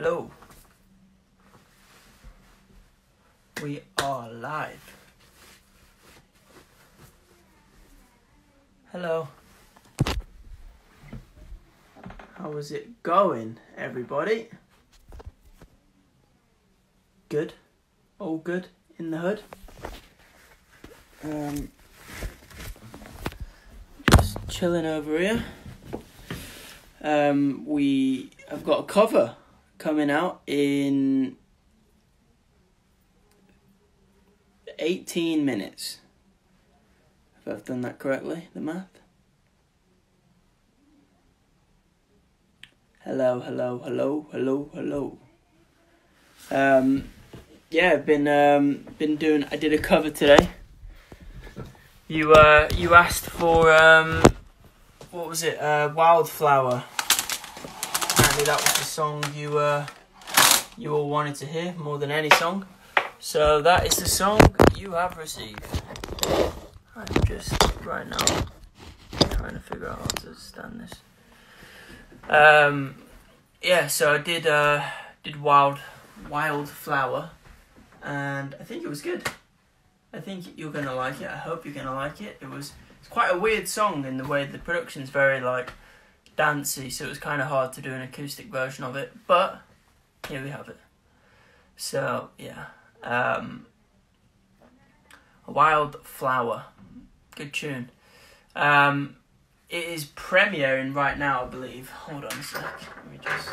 Hello. We are live. Hello. How is it going, everybody? Good. All good in the hood. Um, just chilling over here. Um, we have got a cover coming out in 18 minutes. If I've done that correctly, the math. Hello, hello, hello, hello, hello. Um, yeah, I've been um, been doing. I did a cover today. You uh, you asked for um, what was it? Uh, Wildflower. That was the song you uh, you all wanted to hear more than any song. So that is the song you have received. I'm just right now trying to figure out how to stand this. Um, yeah, so I did uh, did Wild Wildflower, and I think it was good. I think you're gonna like it. I hope you're gonna like it. It was it's quite a weird song in the way the production's very like dancey, so it was kind of hard to do an acoustic version of it. But here we have it. So yeah, um, Wildflower, good tune. Um, it is premiering right now, I believe. Hold on a sec. Let me just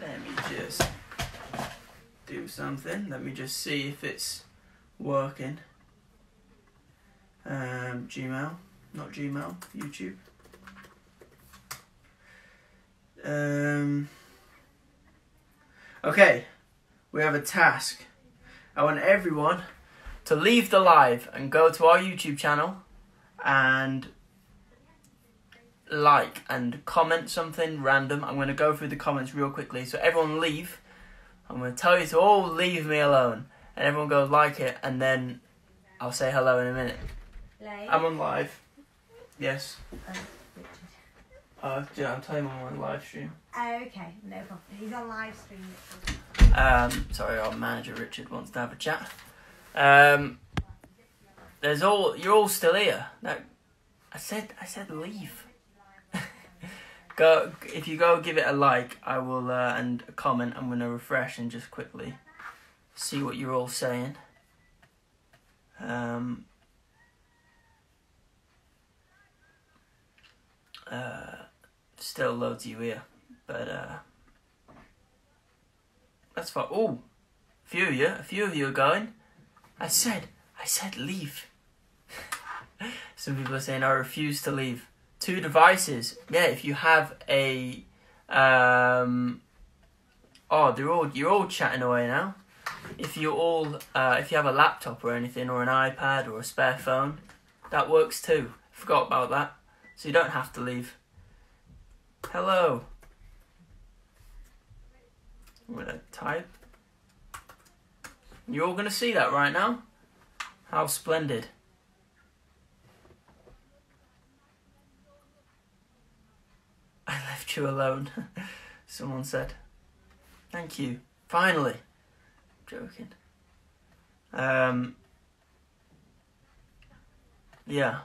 let me just do something. Let me just see if it's working. Um, Gmail, not Gmail, YouTube. Um, okay, we have a task. I want everyone to leave the live and go to our YouTube channel and like and comment something random. I'm going to go through the comments real quickly. So everyone leave. I'm going to tell you to all leave me alone. And everyone go like it and then I'll say hello in a minute. I'm on live. Yes. Uh, yeah, I'm telling you I'm on live stream. Oh, okay, no problem. He's on live stream. Um, sorry, our manager Richard wants to have a chat. Um, there's all you're all still here. No, I said I said leave. go if you go give it a like, I will uh, and a comment. I'm gonna refresh and just quickly see what you're all saying. Um, still loads you here, but uh, that's fine. Oh, a few of you, a few of you are going. I said, I said leave. Some people are saying I refuse to leave. Two devices. Yeah, if you have a, um, oh, they're all you're all chatting away now. If you all, uh, if you have a laptop or anything, or an iPad or a spare phone, that works too. Forgot about that. So you don't have to leave. Hello. I'm gonna type. You're all gonna see that right now. How splendid. I left you alone, someone said. Thank you. Finally. Joking. Um, yeah.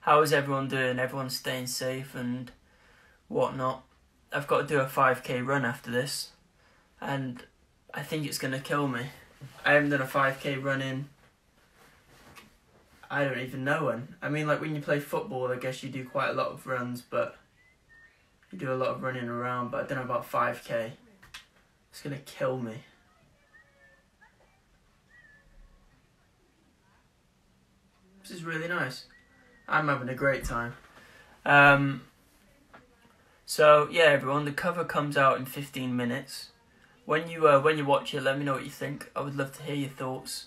How is everyone doing? Everyone's staying safe and whatnot. I've got to do a 5k run after this, and I think it's to kill me. I haven't done a 5k run in. I don't even know when. I mean, like when you play football, I guess you do quite a lot of runs, but you do a lot of running around. But I don't know about 5k. It's gonna kill me. This is really nice. I'm having a great time. Um, so yeah, everyone, the cover comes out in 15 minutes. When you uh, when you watch it, let me know what you think. I would love to hear your thoughts.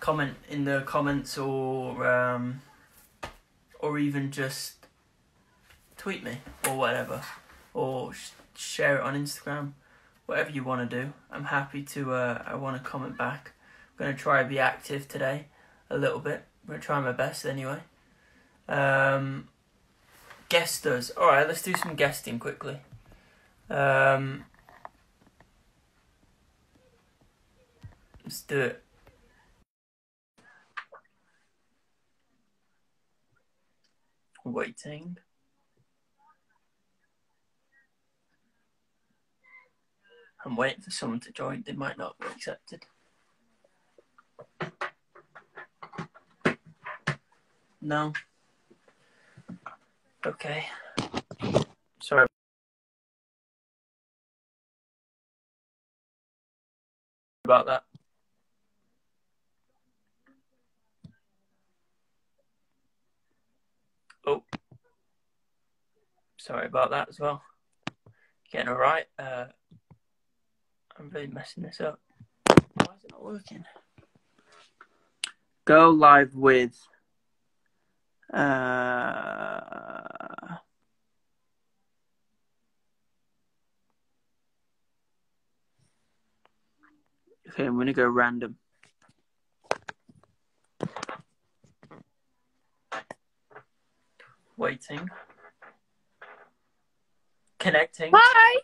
Comment in the comments or um, or even just tweet me or whatever, or sh- share it on Instagram. Whatever you want to do, I'm happy to. Uh, I want to comment back. I'm gonna try to be active today, a little bit. I'm gonna try my best anyway. Um, Guesters. Alright, let's do some guesting quickly. Um, let's do it. Waiting. I'm waiting for someone to join. They might not be accepted. No. Okay. Sorry. About that. Oh. Sorry about that as well. Getting alright. Uh, I'm really messing this up. Why is it not working? Go live with. Uh, okay, I'm gonna go random. Waiting. Connecting. Hi.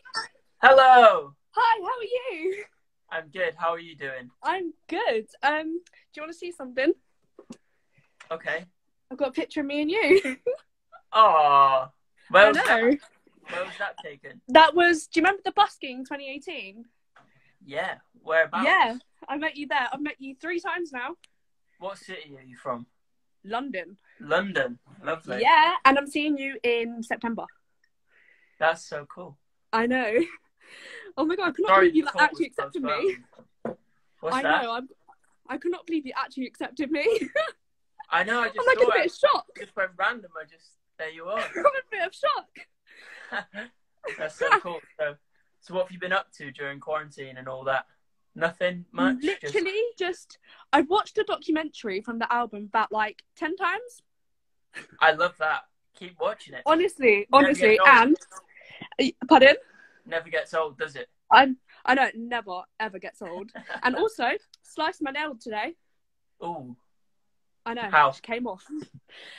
Hello. Hi, how are you? I'm good. How are you doing? I'm good. Um, do you want to see something? Okay. I've got a picture of me and you. Oh, where I was know. that? Where was that taken? That was. Do you remember the busking 2018? Yeah. Whereabouts? Yeah, I met you there. I've met you three times now. What city are you from? London. London. Lovely. Yeah, and I'm seeing you in September. That's so cool. I know. Oh my god, I could not Sorry, believe you actually accepted me. What's I that? know. I'm. I could not believe you actually accepted me. I know. I just I'm like a bit it. of shock. Just went random. I just there you are. I'm a bit of shock. That's so cool. So, so what have you been up to during quarantine and all that? Nothing much. Just- Literally, just I've watched a documentary from the album about like ten times. I love that. Keep watching it. Honestly, Never honestly, and pardon, Never gets old, does it? I I know it never ever gets old. And also, sliced my nail today. Ooh, I know, How? it came off.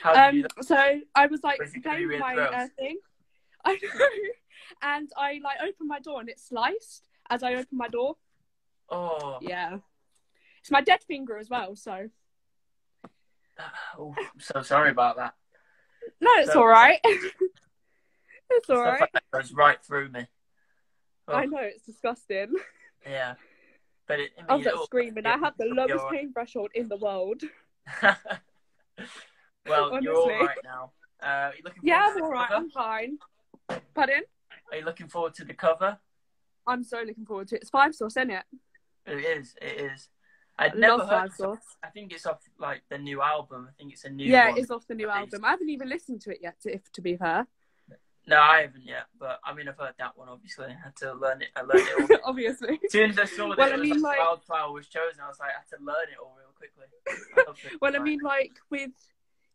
Um, so I was like Was it gonna be playing my uh, thing. I know, and I like opened my door and it sliced as I opened my door. Oh, Yeah, it's my dead finger as well. So oh, I'm so sorry about that. no, it's So- all right. it's all right. Like goes right through me. Oh, I know it's disgusting. Yeah, but it. I I was like screaming. I have the lowest pain threshold in the world. well, you're all Honestly. right now. Uh, you looking Yeah, forward I'm to all the right. cover? I'm fine. Pardon? Are you looking forward to the cover? I'm so looking forward to it. It's five sauce, isn't it? It is. It is. I'd I never heard. sauce. I think it's off like the new album. I think it's a new. Yeah, one. it is off the new album. I haven't even listened to it yet, if to be fair. No, I haven't yet. But I mean, I've heard that one. Obviously, I had to learn it. I learned it all. Obviously. as soon as I saw that Well, it I mean, like, Wildflower was chosen, I was like, I had to learn it all real quickly. I. Well, I mean, like with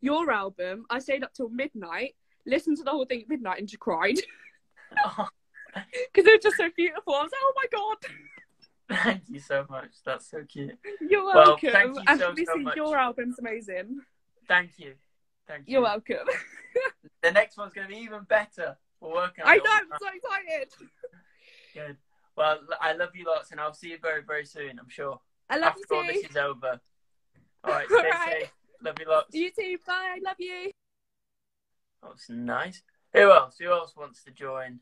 your album, I stayed up till midnight, listened to the whole thing at midnight, and just cried oh, because it was just so beautiful. I was like, oh my god, thank you so much. That's so cute. you're Well, welcome. thank you and so, so much. your album's amazing. Thank you. Thank you. You're welcome. The next one's going to be even better. We're working on I know. I'm so excited. Good. Well, I love you lots, and I'll see you very, very soon. I'm sure. I love After all you this is over. All right, stay All right. safe. Love you lots. You too. Bye. I love you. That's nice. Who else? Who else wants to join?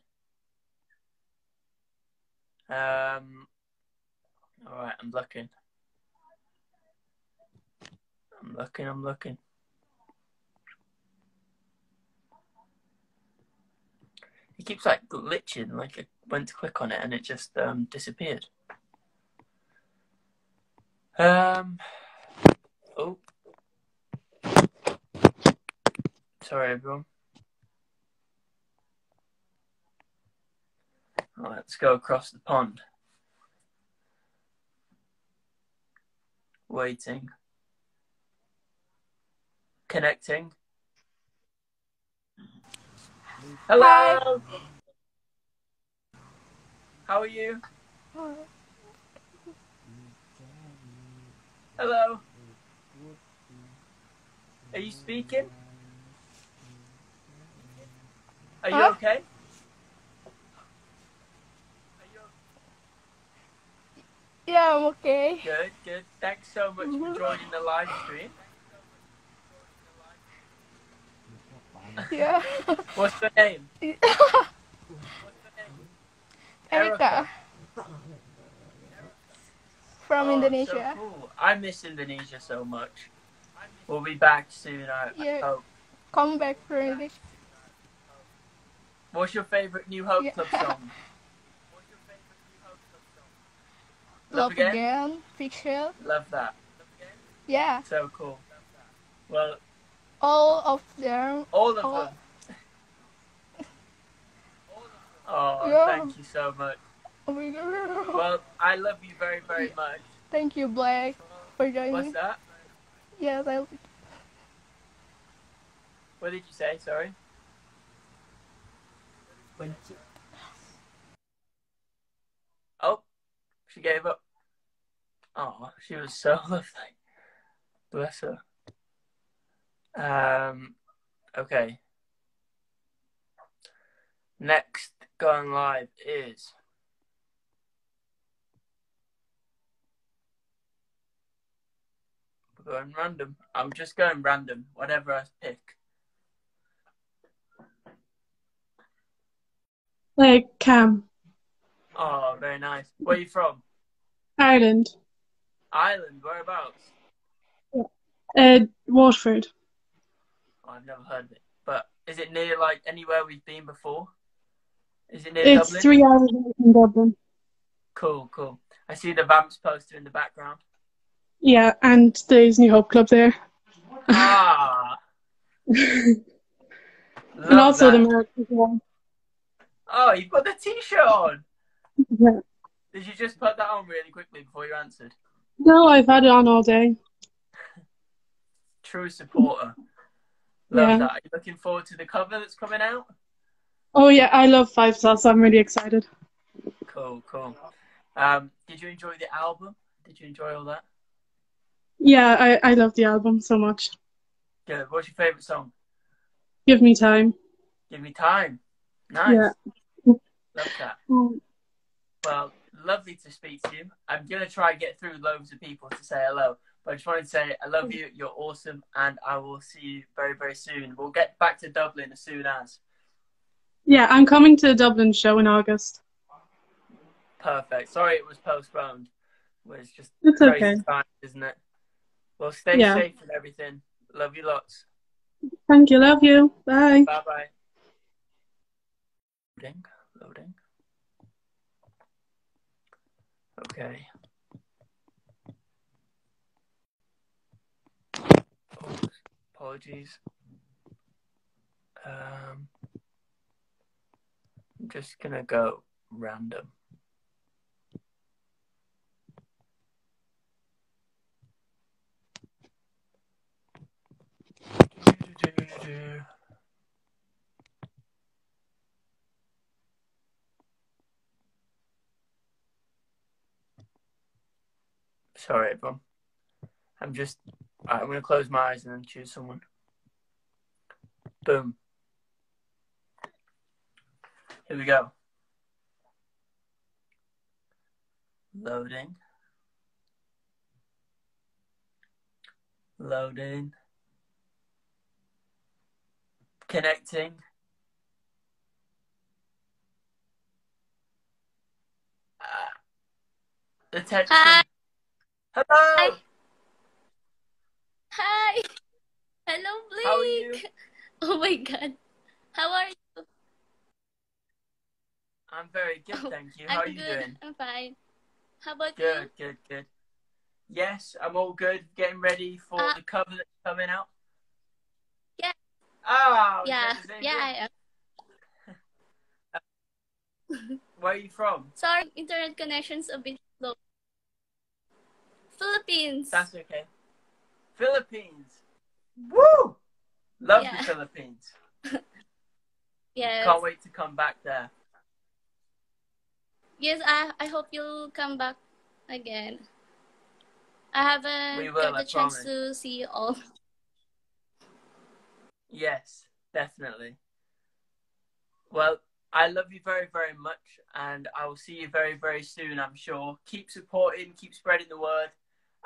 Um. All right, I'm looking. I'm looking. I'm looking. It keeps like glitching. Like I went to click on it and it just um disappeared. Um. Oh. Sorry, everyone. Let's go across the pond. Waiting. Connecting. Hello. How are you? Hello. Are you speaking? Are you Huh? okay? Are you Yeah, I'm okay. Good, good. Thanks so much for mm-hmm. joining the live stream. Yeah. What's your name? Erica from Oh, Indonesia. So cool. I miss Indonesia so much. We'll be back soon, I, I hope. Come back from Indonesia. What's your favourite New Hope Yeah. Club song? Love again? again. Pixel. Love that. Love Again? Yeah. So cool. Well, All of them. all of Oh. them. Oh, Yeah. thank you so much. Oh my god. Well, I love you very, very much. Thank you, Black, for joining What's me. that? Yes, I. What did you say? Sorry. Oh, she gave up. Oh, she was so lovely. Bless her. Um, okay. Next going live is we're going random. I'm just going random, whatever I pick. Like Cam, Oh, very nice. Where are you from? Ireland, Ireland. Whereabouts? uh, Waterford. I've never heard of it. But is it near like anywhere we've been before? Is it near It's Dublin? three hours away from Dublin. Cool, cool. I see the Vamps poster in the background. Yeah, and there's New Hope Club there, Ah, and also that. the as well. Oh, you put the t-shirt on. Yeah. Did you just put that on really quickly before you answered? No, I've had it on all day. True supporter. Love Yeah. that. Are you looking forward to the cover that's coming out? Oh yeah, I love Five Sauce. I'm really excited. Cool, cool. Um, did you enjoy the album? Did you enjoy all that? Yeah, I, I love the album so much. Good. What's your favourite song? Give me time. Give me time. Nice. Yeah. Love that. Mm. Well, lovely to speak to you. I'm going to try and get through loads of people to say hello. But I just wanted to say I love you. You're awesome. And I will see you very, very soon. We'll get back to Dublin as soon as. Yeah, I'm coming to the Dublin show in August. Perfect. Sorry it was postponed. It's just It's crazy okay. time, isn't it? Well, stay Yeah. safe and everything. Love you lots. Thank you. Love you. Bye. Bye bye. Loading. Loading. Okay. Apologies. Um, I'm just gonna go random. Sorry, everyone. I'm just. I'm going to close my eyes and then choose someone. Boom. Here we go. Loading. Loading. Connecting. Ah. Attention. Hi. Hello. Hi. Hi. Hello, Blake. How are you? Oh my god. How are you? I'm very good, thank you. How I'm are you good. doing? I'm fine. How about you? Good, good, good. Yes, I'm all good. Getting ready for Uh, the cover that's coming out. Yeah. Oh? Yeah. is that the same Yeah. I am. Where are you from? Sorry, internet connection's a bit slow. Philippines. That's okay. Philippines. Woo! Love Yeah. the Philippines. yes. Can't wait to come back there. Yes, I I hope you'll come back again. I haven't We will, got the chance to see you all. Yes, definitely. Well, I love you very, very much, and I will see you very, very soon. I'm sure. Keep supporting, keep spreading the word,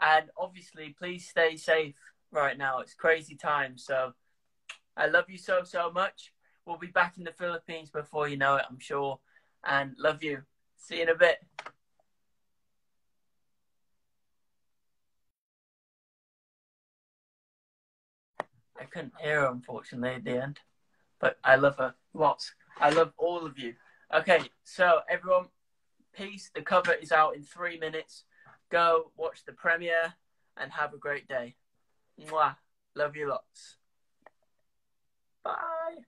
and obviously, please stay safe right now. It's crazy time. so I love you so, so much. We'll be back in the Philippines before you know it, I'm sure, and love you. See you in a bit. I couldn't hear her, unfortunately, at the end. But I love her lots. I love all of you. Okay, so everyone, peace. The cover is out in three minutes. Go watch the premiere and have a great day. Mwah. Love you lots. Bye.